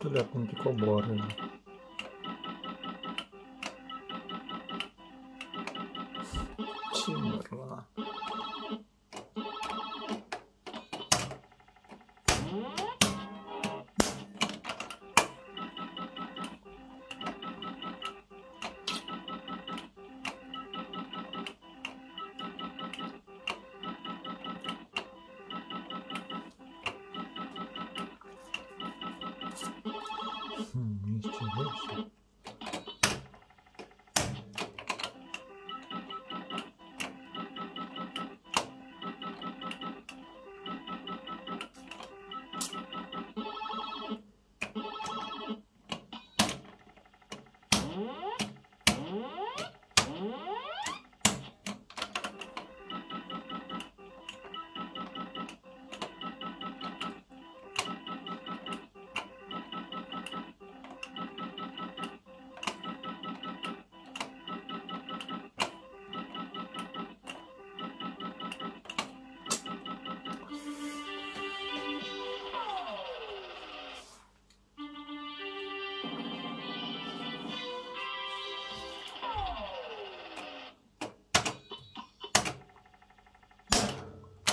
tudo é a ponto cobora. Né? Ничего себе.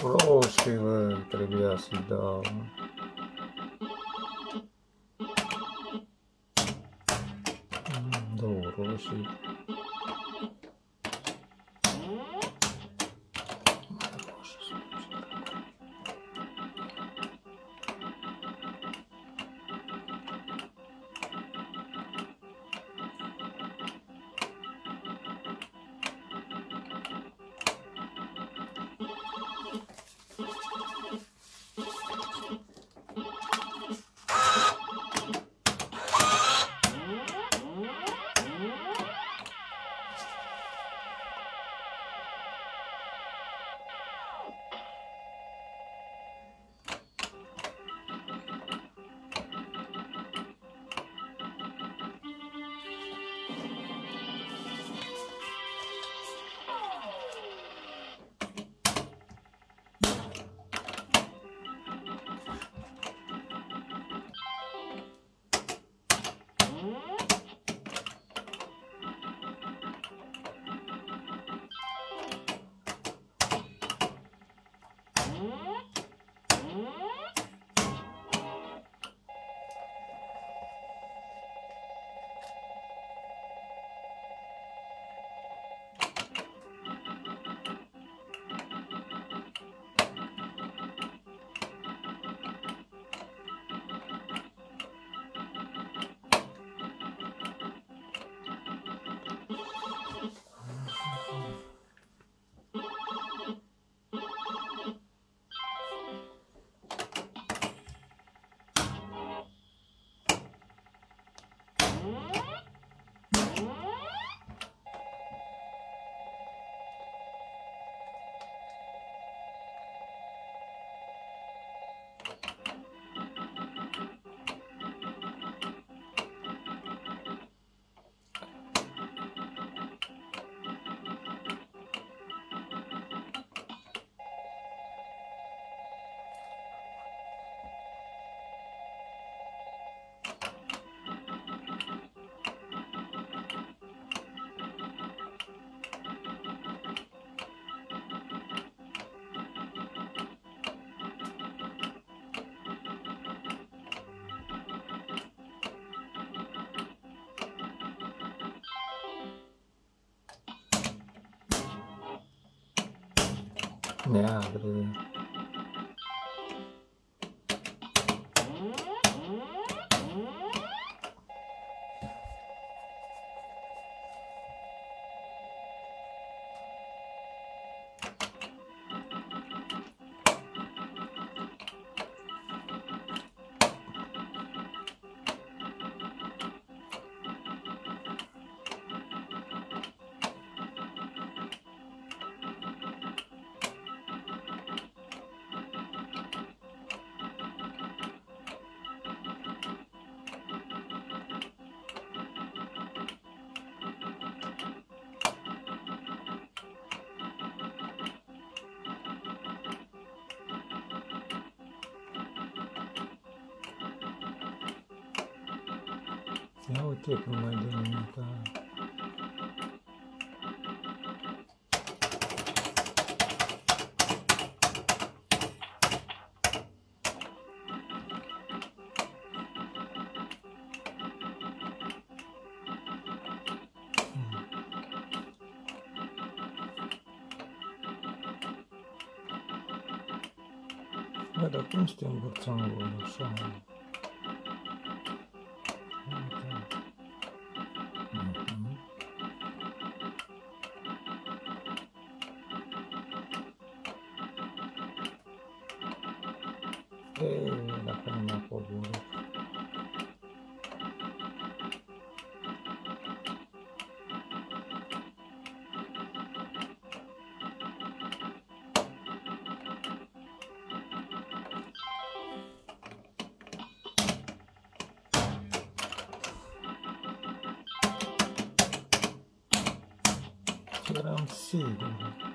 Вы, ребят, да. 对啊，对对对。Я утек на динамика. Да, допустим, Бурцангу дошел. Мгм. I don't see it.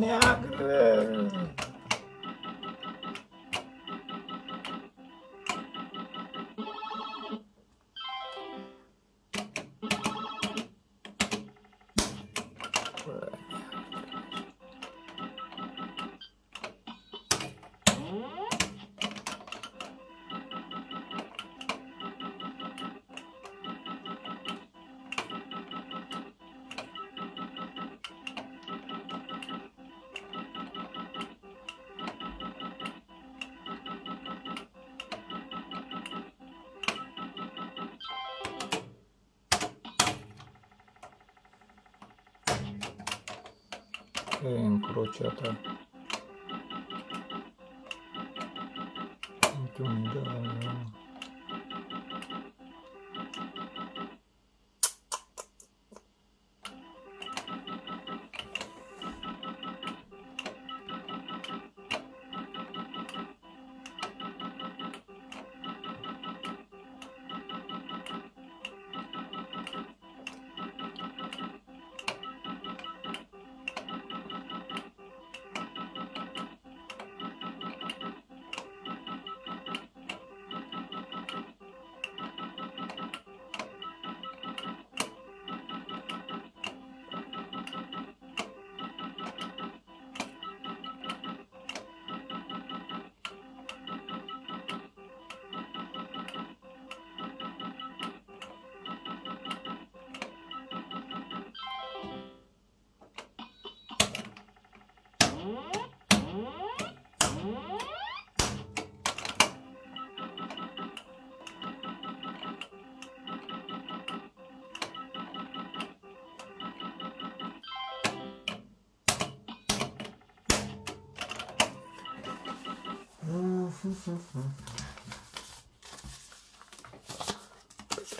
Yeah. Блин, круче-то.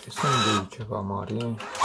Este unde e ceva mare.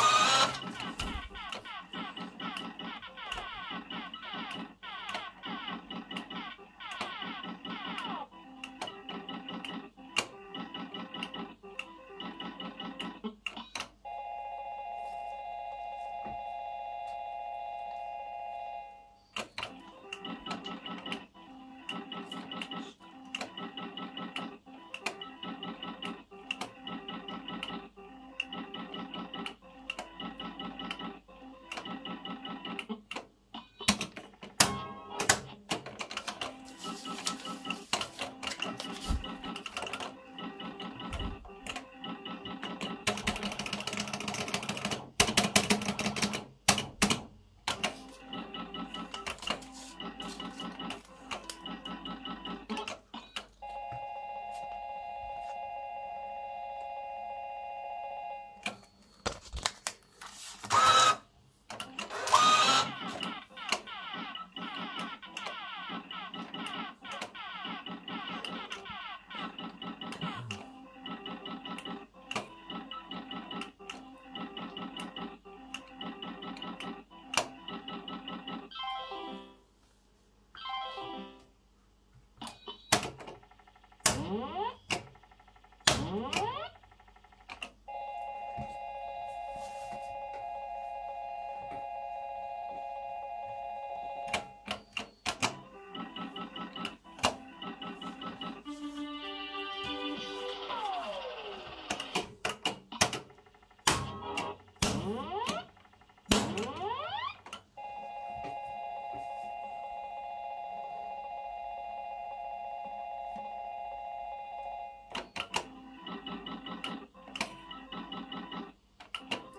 Mm-hmm. mm-hmm.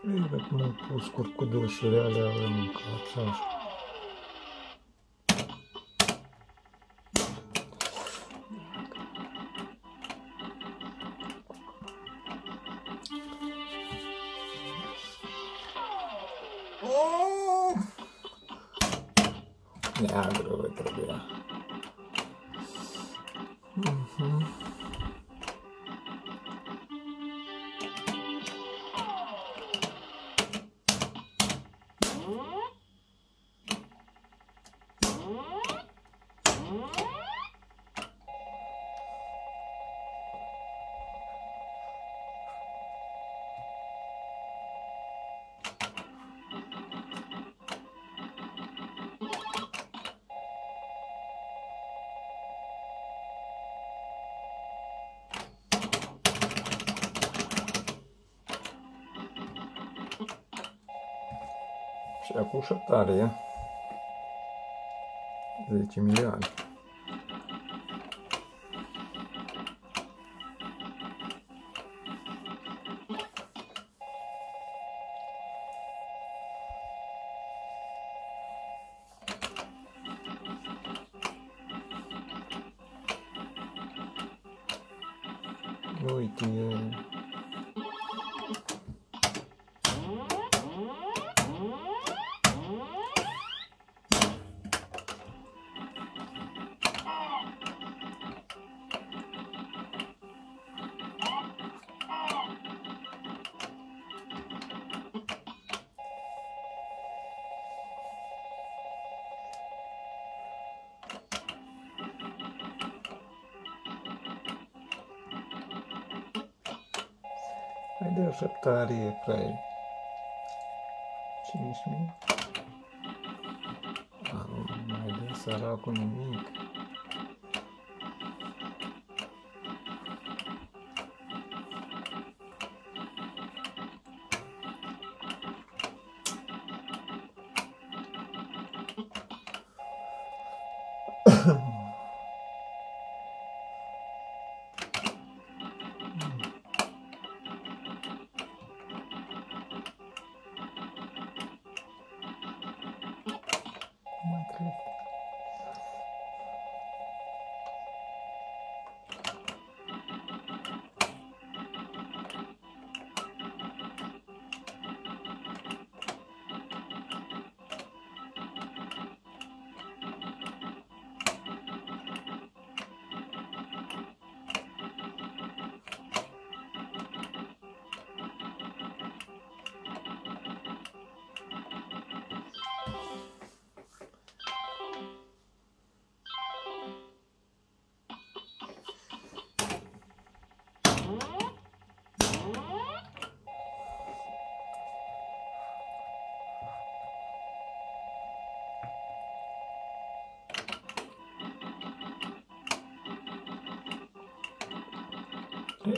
Bine, până cu scurcudușurile alea în cațaș. Și acum șaptare. 10 milioane. Uite, e... Hai de așteptare, frate. 5 mii? A, nu mai dă săracul nimic.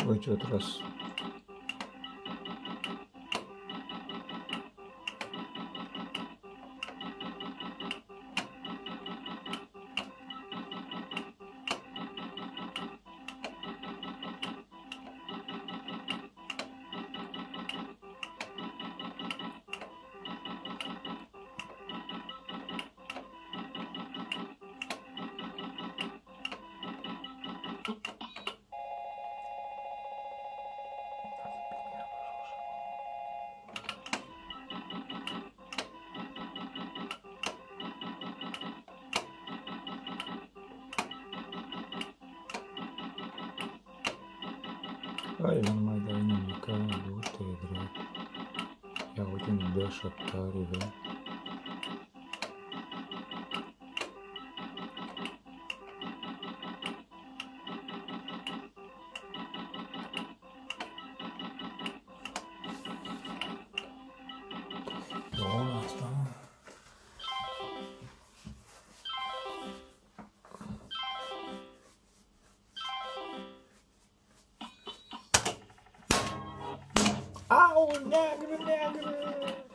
Я в раз aivan maita inimikään luoteedre. Ja otin beshattari ve. Oh, no, no, no, no.